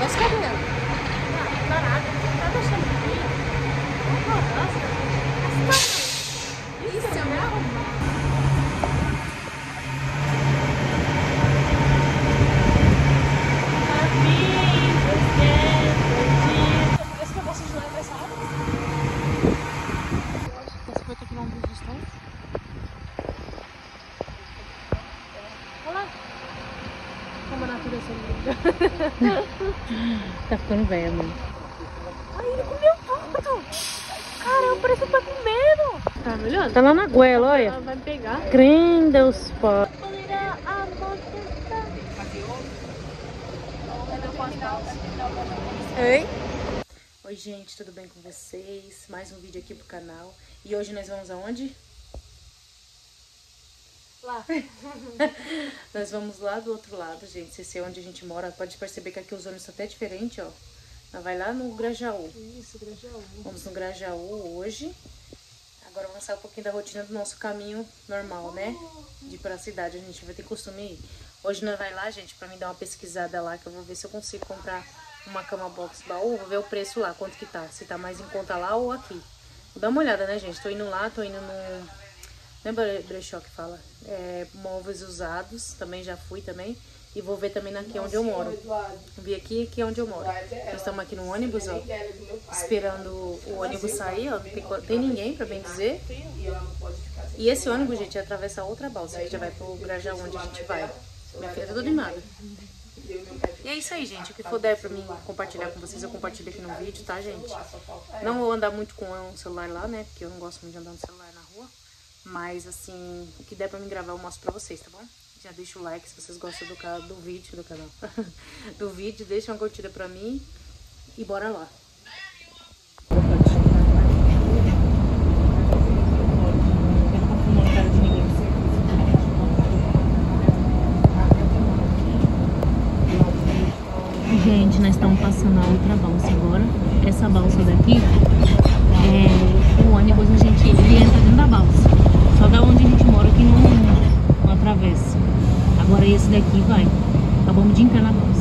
Ela? Parada, tá deixando aqui. Nossa, Isso é meu arrumar. Esse que eu posso ajudar nessa hora? Você vai ter que dar um vídeo distante? Olha lá. Como a natureza é linda. Tá ficando velha, mano. Ai, ele comeu tudo. Caramba, parece que tá comendo. Tá melhor? Tá lá na goela, olha. Ela vai me pegar. Crem Deus pó. Oi? Oi, gente, tudo bem com vocês? Mais um vídeo aqui pro canal. E hoje nós vamos aonde? Lá. Nós vamos lá do outro lado, gente. Se esse é onde a gente mora, pode perceber que aqui os ônibus são até diferentes, ó. Nós vai lá no Grajaú. Isso, Grajaú. Vamos no Grajaú hoje. Agora vamos sair um pouquinho da rotina do nosso caminho normal, né? De ir pra cidade, a gente vai ter costume ir. Hoje nós vai lá, gente, pra mim dar uma pesquisada lá, que eu vou ver se eu consigo comprar uma cama box baú. Vou ver o preço lá, quanto que tá. Se tá mais em conta lá ou aqui. Vou dar uma olhada, né, gente? Tô indo lá, tô indo no... Lembra brechó que fala? É, móveis usados, também já fui também. E vou ver também aqui onde eu moro. Vi aqui, aqui onde eu moro. Nós estamos aqui no ônibus, ó. Esperando o ônibus sair, ó. Não tem, tem ninguém, pra bem dizer. E esse ônibus, gente, atravessa outra balsa, que já vai pro Grajaú, onde a gente vai. Minha filha tá toda animada. E é isso aí, gente. O que for der pra mim compartilhar com vocês, eu compartilho aqui no vídeo, tá, gente? Não vou andar muito com o celular lá, né? Porque eu não gosto muito de andar no celular rua. Mas, assim, o que der pra me gravar eu mostro pra vocês, tá bom? Já deixa o like se vocês gostam do, do vídeo, do canal. do vídeo, deixa uma curtida pra mim e bora lá. Gente, nós estamos passando a outra balsa agora. Essa balsa daqui, é, o ônibus a gente ele entra dentro da balsa. Da onde a gente mora que não, não atravessa. Agora esse daqui vai. Acabamos de entrar na balsa.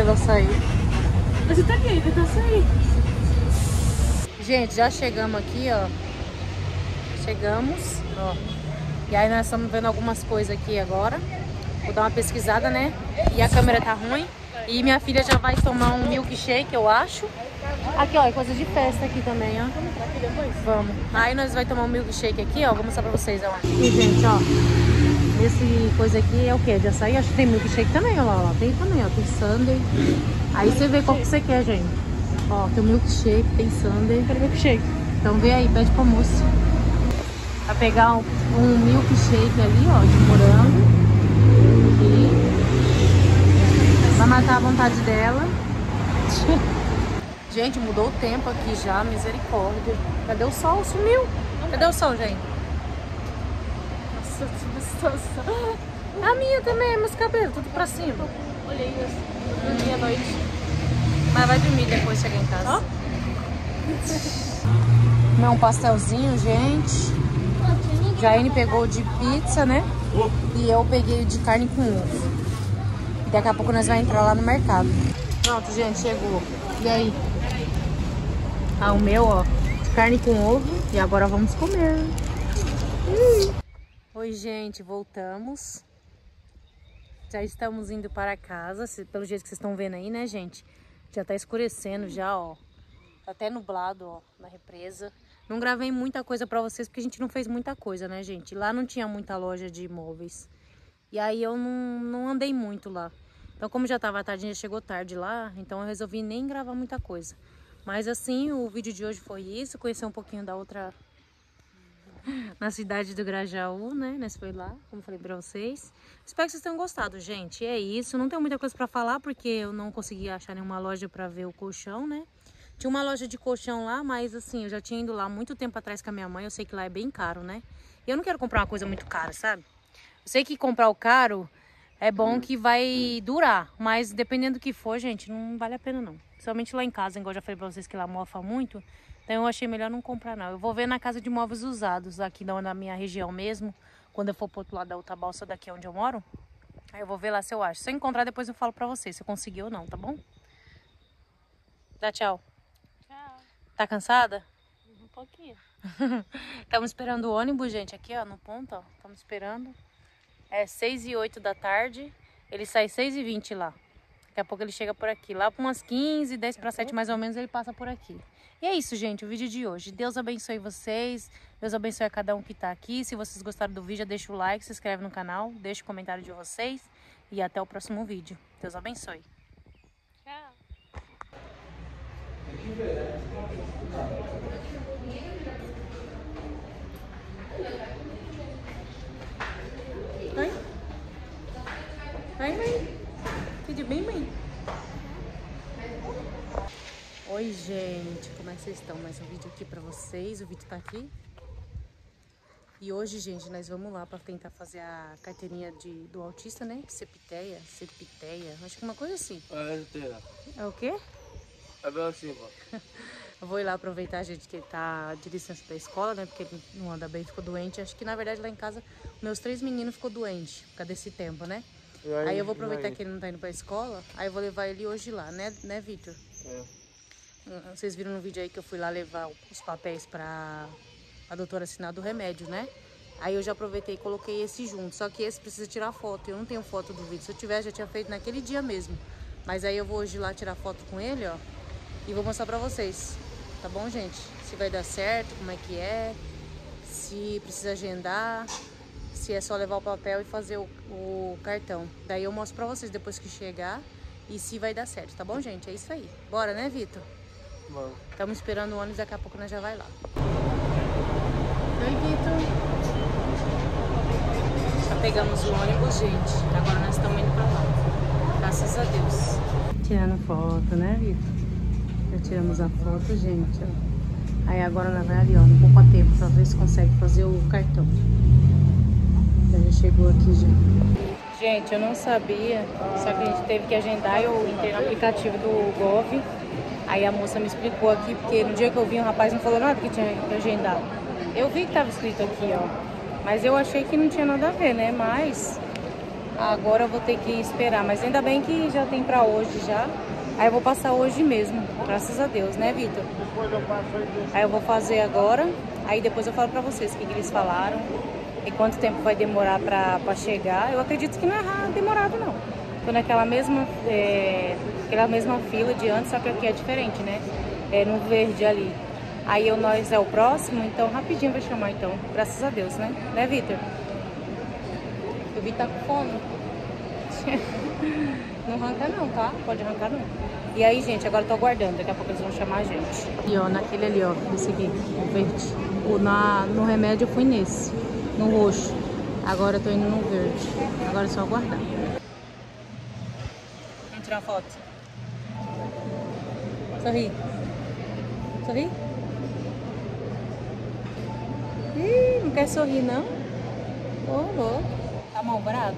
Ilha do Açaí. Você tá aqui, Ilha do açaí. Gente, já chegamos aqui, ó. Chegamos, ó. E aí nós estamos vendo algumas coisas aqui agora. Vou dar uma pesquisada, né? E a câmera tá ruim. E minha filha já vai tomar um milkshake, eu acho. Aqui, ó, é coisa de festa aqui também, ó. Vamos. Aí nós vai tomar um milkshake aqui, ó. Vou mostrar pra vocês, ó. E, gente, ó. Esse coisa aqui é o quê? De açaí? Acho que tem milkshake também, ó lá, ó. Tem também, ó. Tem sundae. Aí você vê qual que você quer, gente. Ó, tem milkshake, tem sundae. Quero milkshake. Então vem aí, pede pra moça. Vai pegar um, um milkshake ali, ó, de morango. E vai matar a vontade dela. Gente, mudou o tempo aqui já, misericórdia. Cadê o sol? Sumiu. Cadê o sol, gente? Situação. A minha também, meus cabelos, tudo pra cima. Olhei isso. Dormi à noite. Mas vai dormir depois chegar em casa. Comer um pastelzinho, gente. Jaine pegou de pizza, né? E eu peguei de carne com ovo. E daqui a pouco nós vamos entrar lá no mercado. Pronto, gente, chegou. E aí? Ah, o meu, ó. Carne com ovo. E agora vamos comer. Hum. Oi, gente, voltamos. Já estamos indo para casa, pelo jeito que vocês estão vendo aí, né, gente? Já tá escurecendo já, ó. Tá até nublado, ó, na represa. Não gravei muita coisa pra vocês porque a gente não fez muita coisa, né, gente? Lá não tinha muita loja de imóveis. E aí eu não, não andei muito lá. Então, como já tava tarde, já chegou tarde lá, então eu resolvi nem gravar muita coisa. Mas assim, o vídeo de hoje foi isso, conhecer um pouquinho da outra na cidade do Grajaú, né? Nós foi lá, como falei pra vocês. Espero que vocês tenham gostado, gente. É isso. Não tenho muita coisa pra falar, porque eu não consegui achar nenhuma loja pra ver o colchão, né? Tinha uma loja de colchão lá, mas assim, eu já tinha ido lá muito tempo atrás com a minha mãe. Eu sei que lá é bem caro, né? E eu não quero comprar uma coisa muito cara, sabe? Eu sei que comprar o caro é bom que vai durar, mas dependendo do que for, gente, não vale a pena não. Principalmente lá em casa, igual eu já falei pra vocês que lá mofa muito. Então eu achei melhor não comprar não. Eu vou ver na casa de móveis usados, aqui na minha região mesmo. Quando eu for pro outro lado da outra balsa daqui onde eu moro. Aí eu vou ver lá se eu acho. Se eu encontrar, depois eu falo pra vocês se eu consegui ou não, tá bom? Dá tchau. Tá cansada? Um pouquinho. Estamos esperando o ônibus, gente, aqui, ó, no ponto, ó. Estamos esperando. É 6 e 8 da tarde. Ele sai 6 e 20 lá. Daqui a pouco ele chega por aqui. Lá para umas 15, 10 para 7 mais ou menos, ele passa por aqui. E é isso, gente, o vídeo de hoje. Deus abençoe vocês. Deus abençoe a cada um que tá aqui. Se vocês gostaram do vídeo, deixa o like, se inscreve no canal, deixa o comentário de vocês. E até o próximo vídeo. Deus abençoe. Tchau. Oi, mãe. Bem, mãe? Oi, gente. Como é que vocês estão? Mais um vídeo aqui pra vocês. O vídeo tá aqui. E hoje, gente, nós vamos lá pra tentar fazer a carteirinha de, do autista, né? Sepiteia, sepiteia, acho que uma coisa assim. É. É o quê? É bem assim, pô. Eu vou ir lá aproveitar, gente, que ele tá de licença da escola, né? Porque ele não anda bem, ficou doente. Acho que, na verdade, lá em casa, meus três meninos ficou doente por causa desse tempo, né? E Aí eu vou aproveitar aí? que ele não tá indo pra escola, aí eu vou levar ele hoje lá, né, né, Vitor? É. Hum, Vocês viram no vídeo aí que eu fui lá levar os papéis pra a doutora assinar do remédio, né? Aí eu já aproveitei e coloquei esse junto. Só que esse precisa tirar foto. Eu não tenho foto do vídeo. Se eu tivesse, já tinha feito naquele dia mesmo. Mas aí eu vou hoje lá tirar foto com ele, ó. E vou mostrar pra vocês. Tá bom, gente? Se vai dar certo, como é que é. Se precisa agendar. Se é só levar o papel e fazer o, o cartão. Daí eu mostro pra vocês depois que chegar. E se vai dar certo, tá bom, gente? É isso aí. Bora, né, Vitor? Mano. Estamos esperando o ônibus, daqui a pouco nós já vai lá. Oi, Vitor. Já pegamos o ônibus, gente. Agora nós estamos indo pra lá. Graças a Deus. Tirando foto, né, Vitor? Já tiramos a foto, gente. ó. Aí agora nós vai ali, ó, no pouco a tempo, pra ver se consegue fazer o cartão. Chegou aqui já. Gente, eu não sabia, só que a gente teve que agendar. Eu entrei no aplicativo do Gov. Aí a moça me explicou aqui, porque no dia que eu vi, o rapaz não falou nada que tinha que agendar. Eu vi que tava escrito aqui, ó. Mas eu achei que não tinha nada a ver, né? Mas agora eu vou ter que esperar. Mas ainda bem que já tem pra hoje já. Aí eu vou passar hoje mesmo, graças a Deus, né, Vitor? Aí eu vou fazer agora, aí depois eu falo pra vocês o que, que eles falaram e quanto tempo vai demorar pra, pra chegar. Eu acredito que não é ra- demorado, não. Tô naquela mesma, é, aquela mesma fila de antes, só que aqui é diferente, né? É no verde ali. Aí o nós é o próximo, então rapidinho vai chamar então, graças a Deus, né? Né, Vitor? O Vitor tá com fome. Não arranca não, tá? Pode arrancar não. E aí, gente, agora eu tô aguardando. Daqui a pouco eles vão chamar a gente. E ó, naquele ali, ó, esse aqui, o verde. O, na, no remédio eu fui nesse, no roxo. Agora eu tô indo no verde. Agora é só aguardar. Vamos tirar uma foto. Sorri. Sorri. Ih, não quer sorrir, não? Ô, louco. Tá mal bravo?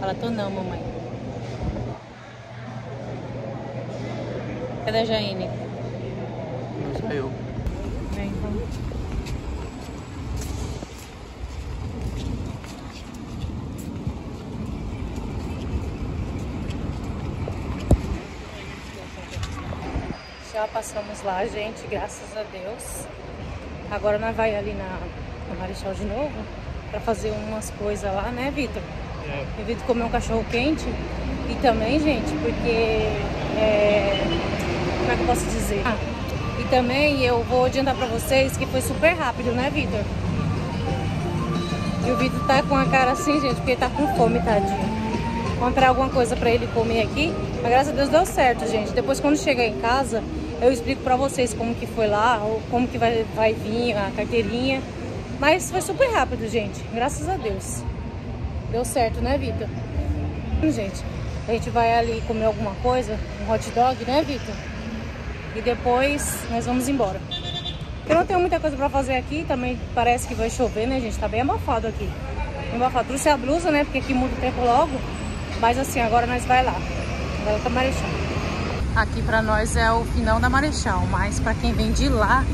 Fala, tô não, mamãe. Cadê a Jaine? Não saiu. Vem, vamos. Já passamos lá, gente, graças a Deus. Agora nós vai ali na, na Marechal de novo pra fazer umas coisas lá, né, Vitor? É. Vitor comer um cachorro quente. E também, gente, porque é, como é que eu posso dizer? Ah, e também eu vou adiantar pra vocês que foi super rápido, né, Vitor? E o Vitor tá com a cara assim, gente, porque ele tá com fome, tadinho. Encontrar alguma coisa pra ele comer aqui. Mas graças a Deus deu certo, gente. Depois quando chegar em casa, eu explico pra vocês como que foi lá, ou como que vai, vai vir a carteirinha. Mas foi super rápido, gente. Graças a Deus. Deu certo, né, Vitor? Gente, a gente vai ali comer alguma coisa, um hot dog, né, Vitor? E depois nós vamos embora. Eu não tenho muita coisa pra fazer aqui, também parece que vai chover, né, gente? Tá bem abafado aqui. Abafado. Trouxe a blusa, né, porque aqui muda o tempo logo. Mas assim, agora nós vai lá. Agora tá Marechal. Aqui pra nós é o final da Marechal, mas pra quem vem de lá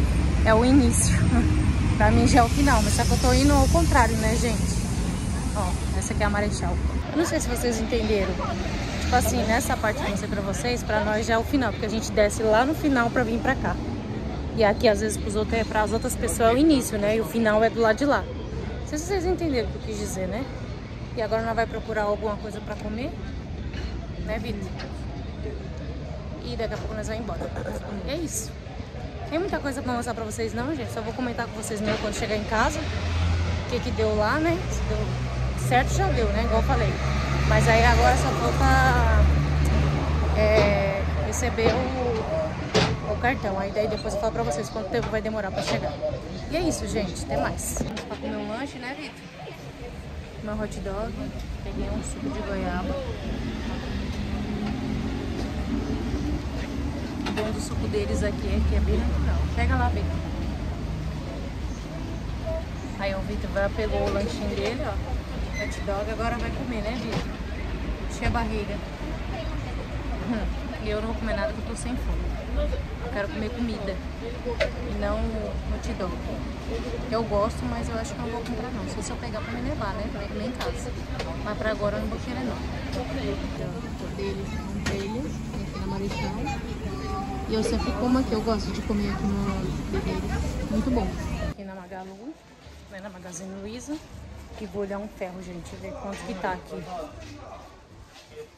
é o início. pra mim já é o final, mas só que eu tô indo ao contrário, né, gente? Ó, essa aqui é a Marechal. Não sei se vocês entenderam. Tipo assim, nessa parte que eu mostrei pra vocês, pra nós já é o final, porque a gente desce lá no final pra vir pra cá. E aqui, às vezes, outros, para as outras pessoas é o início, né? E o final é do lado de lá. Não sei se vocês entenderam o que eu quis dizer, né? E agora nós vai procurar alguma coisa pra comer. Né, Vitor? E daqui a pouco nós vamos embora. É isso. Tem muita coisa pra mostrar pra vocês não, gente. Só vou comentar com vocês mesmo quando chegar em casa. O que que deu lá, né? Se deu certo, já deu, né? Igual eu falei. Mas aí agora só falta é, receber o, o, cartão. Aí daí depois eu falo pra vocês quanto tempo vai demorar pra chegar. E é isso, gente. Até mais. Vamos pra comer um lanche, né, Vitor? Meu hot dog. Peguei um suco de goiaba. O bom do suco deles aqui é que é bem natural. Pega lá, Vitor. Aí o Vitor vai pegou o lanchinho dele, ó hot dog, agora vai comer, né, Vitor? Encher a barriga. E eu não vou comer nada porque eu tô sem fome. Eu quero comer comida e não hot dog. Eu gosto, mas eu acho que não vou comprar não. Só se eu pegar pra me levar, né? Pra comer em casa. Mas pra agora eu não vou querer não. Dele, comprei ele aqui na Marechal. E eu sempre como aqui, eu gosto de comer aqui no dele. Muito bom. Aqui na Magalu, né, na Magazine Luiza. E vou olhar um ferro, gente, ver quanto que tá aqui.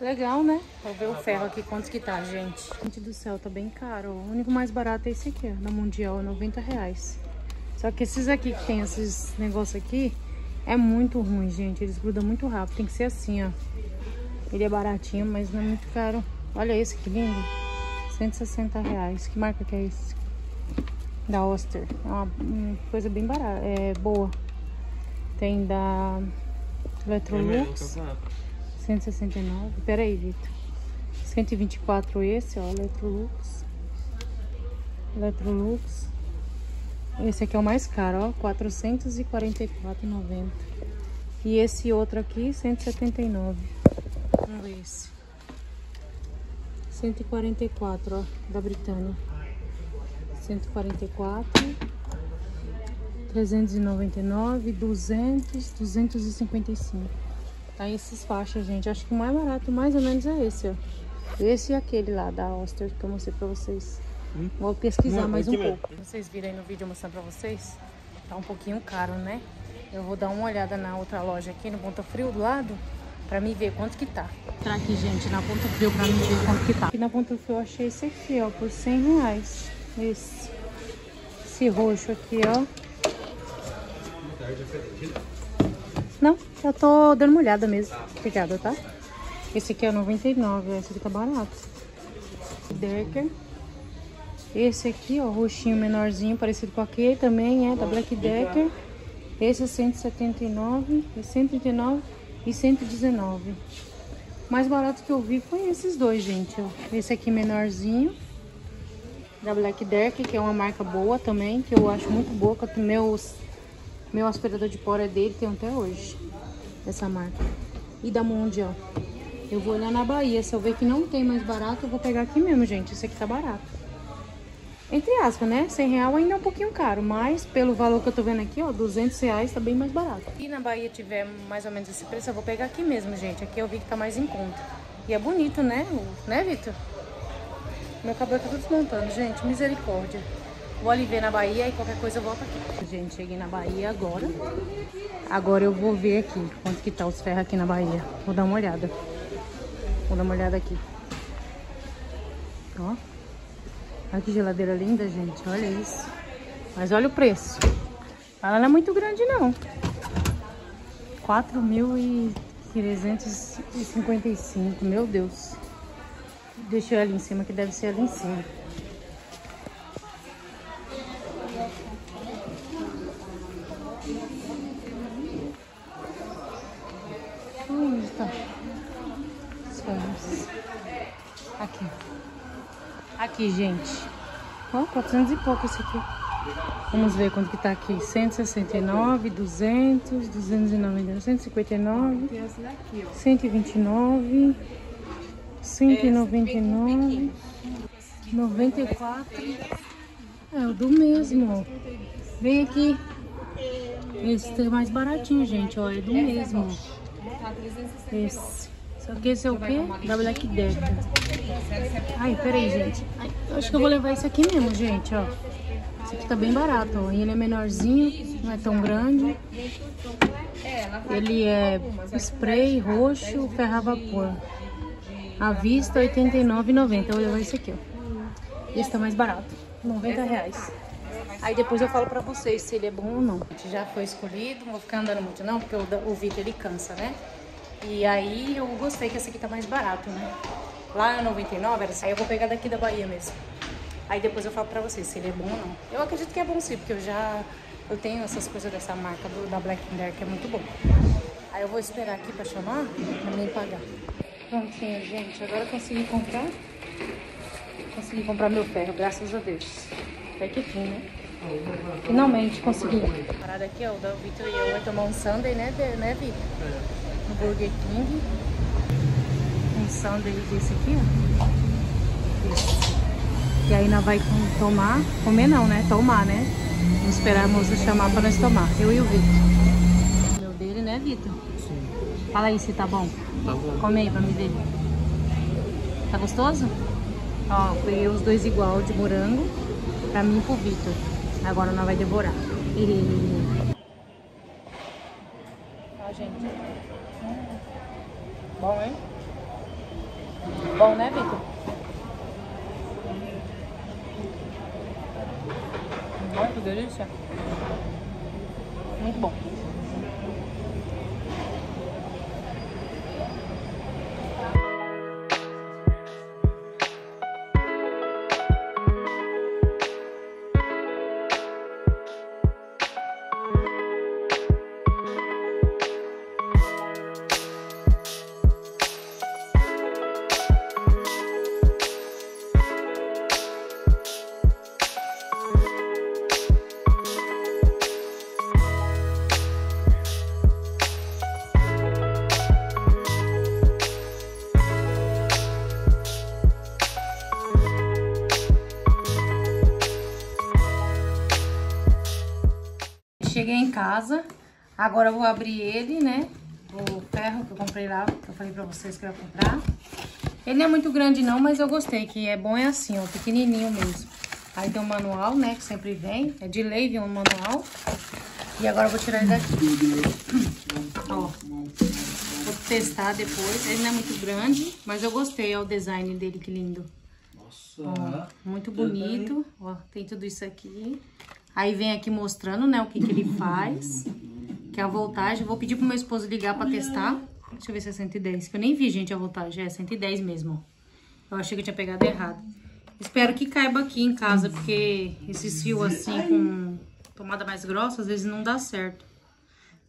Legal, né? Vou ver o ferro aqui, quanto que tá, gente. Gente do céu, tá bem caro. O único mais barato é esse aqui, ó, da Mundial, 90 reais. Só que esses aqui que tem esses negócios aqui, é muito ruim, gente. Eles grudam muito rápido. Tem que ser assim, ó. Ele é baratinho, mas não é muito caro. Olha esse que lindo. 160 reais. Que marca que é esse? Da Oster. É uma, uma coisa bem barata, é boa. Tem da Electrolux. 169. Pera aí, Vitor. 124 esse, ó, Electrolux. Electrolux. Esse aqui é o mais caro, ó, 444,90. E esse outro aqui, 179. Vamos ver esse. 144, ó, da Britânia. 144. 399, 200, 255. Tá esses faixas, gente. Acho que o mais barato, mais ou menos, é esse, ó. Esse e aquele lá da Oster que eu mostrei pra vocês. Hum? Vou pesquisar Não, mais um pouco. Vocês viram aí no vídeo mostrando pra vocês? Tá um pouquinho caro, né? Eu vou dar uma olhada na outra loja aqui, no Ponta Frio, do lado, pra me ver quanto que tá. Entrar aqui, gente, na Ponta Frio pra me ver quanto que tá. Aqui na Ponta Frio eu achei esse aqui, ó, por 100 reais. Esse. Esse roxo aqui, ó. Não, eu tô dando uma olhada mesmo. Obrigada, tá? Esse aqui é 99, esse aqui tá barato. Decker. Esse aqui, ó, roxinho menorzinho, parecido com aquele também, é da Black Decker. Esse é 179, 139 e 119. O mais barato que eu vi foi esses dois, gente. Esse aqui menorzinho, da Black Decker, que é uma marca boa também, que eu acho muito boa, que meus meu aspirador de pó é dele, tem até hoje. Essa marca. E da Mundial. Eu vou olhar na Bahia. Se eu ver que não tem mais barato, eu vou pegar aqui mesmo, gente. Esse aqui tá barato. Entre aspas, né? 100 real ainda é um pouquinho caro. Mas pelo valor que eu tô vendo aqui, ó, 200 reais tá bem mais barato. E na Bahia tiver mais ou menos esse preço, eu vou pegar aqui mesmo, gente. Aqui eu vi que tá mais em conta. E é bonito, né? Né, Vitor? Meu cabelo tá tudo desmontando, gente. Misericórdia. Vou ali ver na Bahia e qualquer coisa eu volto aqui. Gente, cheguei na Bahia agora. Agora eu vou ver aqui quanto que tá os ferros aqui na Bahia. Vou dar uma olhada. Vou dar uma olhada aqui. Ó. Olha que geladeira linda, gente. Olha isso. Mas olha o preço. Ela não é muito grande, não. 4.355. Meu Deus. Deixa eu ali em cima, que deve ser ali em cima. Onde está? Os ferros. Aqui. Aqui, gente. Ó, 400 e pouco esse aqui. Vamos ver quanto que tá aqui. 169, 200, 290, 159, 129, 199, 94. É o do mesmo. Vem aqui. Esse é mais baratinho, gente, ó. É do mesmo. Esse. Só que esse é o quê? Da Black Death. Ai, peraí, gente. Ai, eu acho que eu vou levar esse aqui mesmo, gente, ó. Esse aqui tá bem barato, ó. E ele é menorzinho, não é tão grande. Ele é spray roxo, ferro a vapor. À vista, R$ 89,90. Eu vou levar esse aqui, ó. Esse tá mais barato, 90 reais. Aí depois eu falo pra vocês se ele é bom ou não. Já foi escolhido, não vou ficar andando muito não, porque o, o Vitor ele cansa, né? E aí eu gostei que esse aqui tá mais barato, né? Lá é 99, era... aí eu vou pegar daqui da Bahia mesmo. Aí depois eu falo pra vocês se ele é bom ou não. Eu acredito que é bom sim, porque eu já eu tenho essas coisas dessa marca do, da Black Bear que é muito bom. Aí eu vou esperar aqui pra chamar pra mim pagar. Prontinho, gente. Agora eu consegui comprar. Consegui comprar meu ferro, graças a Deus. Até que fim, né? Finalmente consegui. Parada aqui, ó, o da Vitor e eu vai tomar um sundae, né, né Vitor? No Burger King. Um sundae desse aqui, ó. Esse. E aí nós vai tomar, comer não, né? Tomar, né? Vamos esperar a moça chamar pra nós tomar. Eu e o Vitor. Meu dele, né, Vitor? Sim. Fala aí se tá bom. Tá bom. Come aí pra me ver. Tá gostoso? Ó, peguei os dois igual de morango pra mim e pro Vitor. Agora nós vai devorar. E... Ó, gente. Hum. Bom, hein? Bom, né, Vitor? Cheguei em casa, agora eu vou abrir ele, né? O ferro que eu comprei lá, que eu falei pra vocês que eu ia comprar. Ele não é muito grande não, mas eu gostei, que é bom é assim, ó, pequenininho mesmo. Aí tem um manual, né, que sempre vem, é de lei, vem um manual. E agora eu vó tirar ele daqui. ó, vou testar depois, ele não é muito grande, mas eu gostei, ó, o design dele, que lindo. Ó, muito bonito, ó, tem tudo isso aqui. Aí vem aqui mostrando, né, o que que ele faz, que é a voltagem. Vou pedir pro meu esposo ligar pra testar. Deixa eu ver se é 110, que eu nem vi, gente, a voltagem. É 110 mesmo, ó. Eu achei que eu tinha pegado errado. Espero que caiba aqui em casa, porque esses fios assim, com tomada mais grossa, às vezes não dá certo.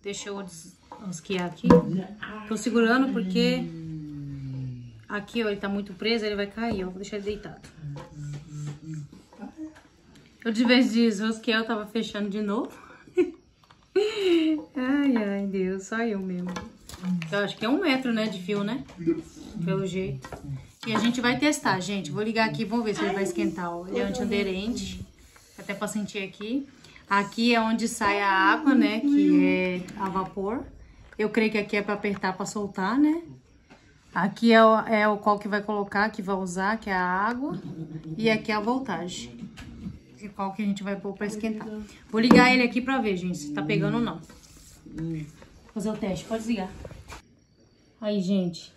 Deixa eu rosquear aqui. Tô segurando porque aqui, ó, ele tá muito preso, ele vai cair, ó. Vou deixar ele deitado. Eu, de vez de desrosquear, eu tava fechando de novo. ai, ai, Deus, só eu mesmo. Eu acho que é um metro, né, de fio, né? Pelo jeito. E a gente vai testar, gente. Vou ligar aqui, vamos ver se ele vai esquentar. Ele é antiaderente. Até pra sentir aqui. Aqui é onde sai a água, né, que é a vapor. Eu creio que aqui é pra apertar pra soltar, né? Aqui é o, é o qual que vai colocar, que vai usar, que é a água. E aqui é a voltagem. E qual que a gente vai pôr pra esquentar. Vou ligar ele aqui pra ver, gente, se tá pegando ou não. Fazer o teste, pode ligar. Aí, gente,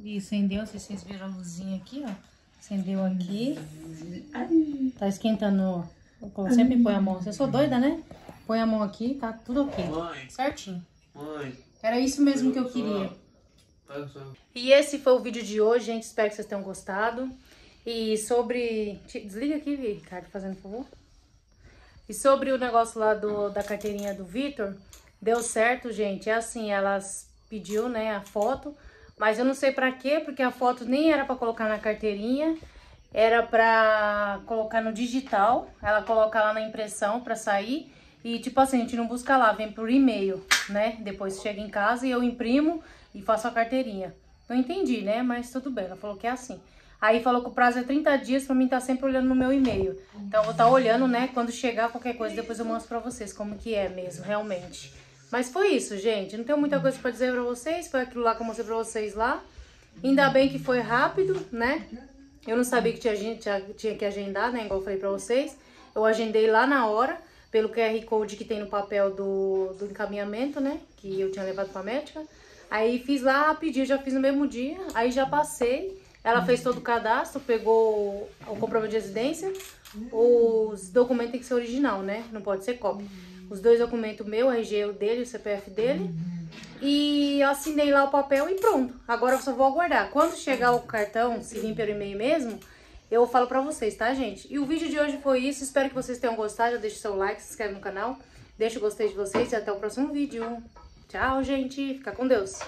e acendeu, se vocês viram a luzinha aqui, ó. Acendeu aqui. Tá esquentando. Eu sempre põe a mão. Eu sou doida, né? Põe a mão aqui, tá tudo ok. Mãe, Certinho. mãe. Era isso mesmo que eu queria. E esse foi o vídeo de hoje, gente. Espero que vocês tenham gostado. E sobre. Desliga aqui, Ricardo, fazendo favor. E sobre o negócio lá do, da carteirinha do Vitor, deu certo, gente. É assim, elas pediu, né, a foto, mas eu não sei pra quê, porque a foto nem era pra colocar na carteirinha, era pra colocar no digital. Ela coloca lá na impressão pra sair. E tipo assim, a gente não busca lá, vem por e-mail, né? Depois chega em casa e eu imprimo e faço a carteirinha. Não entendi, né? Mas tudo bem, ela falou que é assim. Aí falou que o prazo é 30 dias pra mim estar sempre olhando no meu e-mail. Então eu vou estar olhando, né? Quando chegar qualquer coisa, depois eu mostro pra vocês como que é mesmo, realmente. Mas foi isso, gente. Não tenho muita coisa pra dizer pra vocês. Foi aquilo lá que eu mostrei pra vocês lá. Ainda bem que foi rápido, né? Eu não sabia que tinha, tinha, tinha que agendar, né? Igual eu falei pra vocês. Eu agendei lá na hora, pelo QR Code que tem no papel do, do encaminhamento, né? Que eu tinha levado pra médica. Aí fiz lá rapidinho, já fiz no mesmo dia. Aí já passei. Ela fez todo o cadastro, pegou o comprovante de residência. Os documentos tem que ser original, né? Não pode ser cópia. Os dois documentos meu, o RG dele, o CPF dele. E eu assinei lá o papel e pronto. Agora eu só vou aguardar. Quando chegar o cartão, se vir pelo e-mail mesmo, eu falo pra vocês, tá, gente? E o vídeo de hoje foi isso. Espero que vocês tenham gostado. Já deixa o seu like, se inscreve no canal. Deixa o gostei de vocês e até o próximo vídeo. Tchau, gente. Fica com Deus.